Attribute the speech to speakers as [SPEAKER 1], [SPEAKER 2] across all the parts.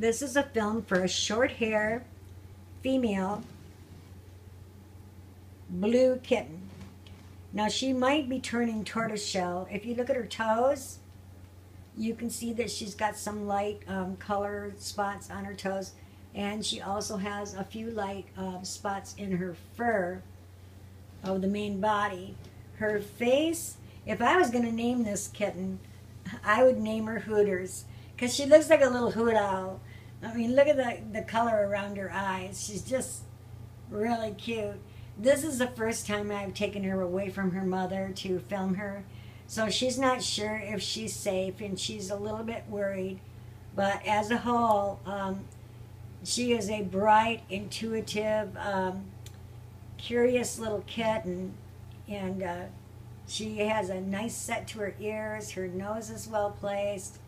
[SPEAKER 1] This is a film for a short hair female blue kitten. Now she might be turning tortoiseshell. If you look at her toes, you can see that she's got some light um, color spots on her toes. And she also has a few light uh, spots in her fur of the main body. Her face, if I was going to name this kitten, I would name her Hooters because she looks like a little hoot owl. I mean, look at the, the color around her eyes. She's just really cute. This is the first time I've taken her away from her mother to film her. So she's not sure if she's safe and she's a little bit worried. But as a whole, um, she is a bright, intuitive, um, curious little kitten. And uh, she has a nice set to her ears. Her nose is well placed.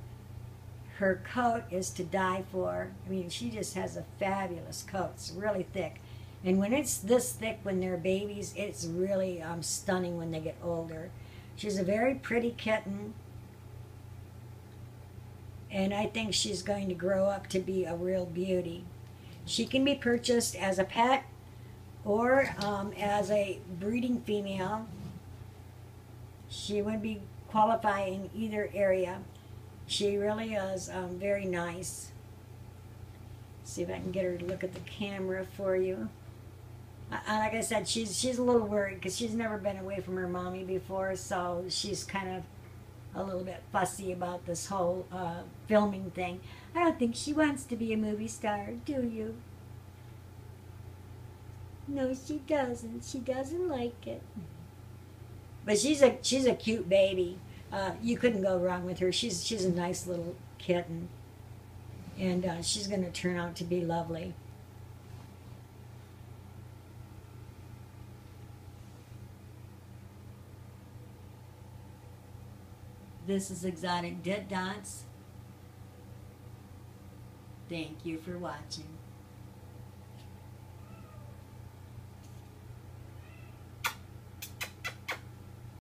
[SPEAKER 1] Her coat is to die for. I mean, she just has a fabulous coat. It's really thick. And when it's this thick when they're babies, it's really um, stunning when they get older. She's a very pretty kitten. And I think she's going to grow up to be a real beauty. She can be purchased as a pet or um, as a breeding female. She would be qualify in either area. She really is um, very nice. See if I can get her to look at the camera for you. Uh, like I said, she's she's a little worried because she's never been away from her mommy before, so she's kind of a little bit fussy about this whole uh, filming thing. I don't think she wants to be a movie star, do you? No, she doesn't. She doesn't like it. But she's a she's a cute baby. Uh, you couldn't go wrong with her. She's she's a nice little kitten, and uh, she's going to turn out to be lovely. This is Exotic Dit-Dots. Thank you for watching.